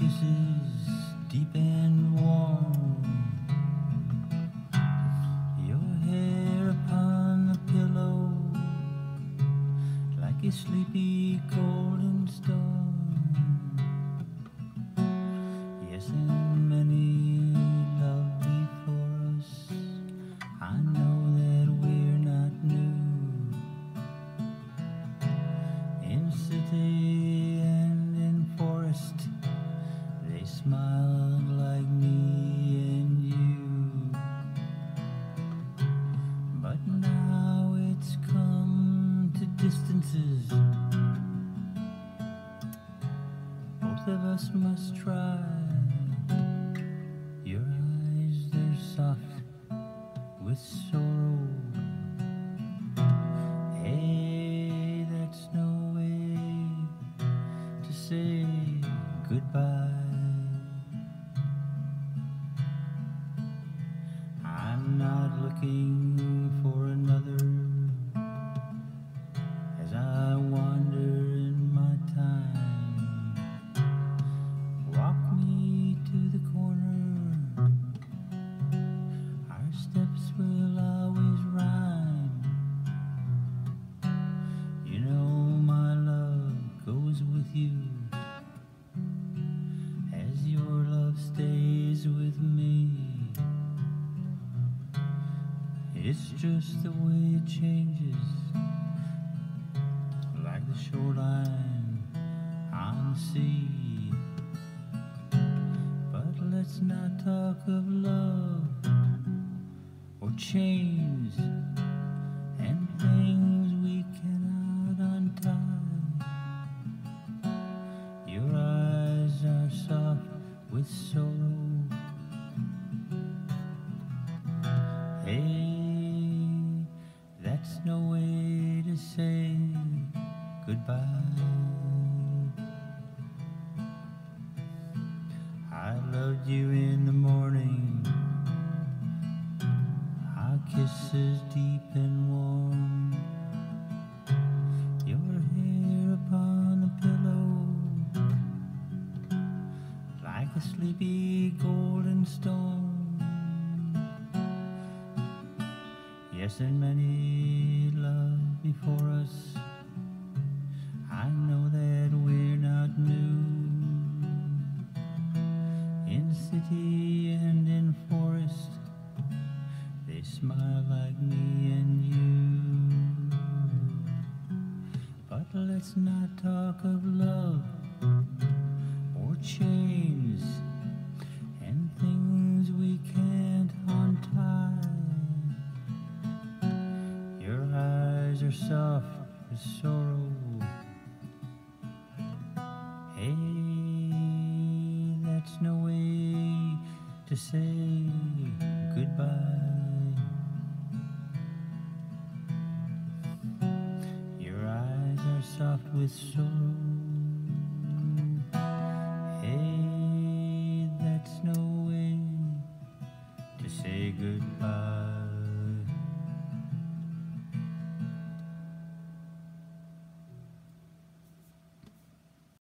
kisses deep and warm. Your hair upon the pillow, like a sleepy golden storm. Yes, smiled like me and you. But now it's come to distances. Both of us must try. Your eyes, they're soft with sorrow. Hey, that's no way to say goodbye. It's just the way it changes, like the shoreline on the sea. But let's not talk of love or chains I loved you in the morning, our kisses deep and warm. Your hair upon the pillow, like a sleepy golden storm. Yes, and many love before us. I know that we're not new. Like me and you. But let's not talk of love or chains and things we can't untie. Your eyes are soft with sorrow. Hey, that's no way to say goodbye. Soft with sorrow.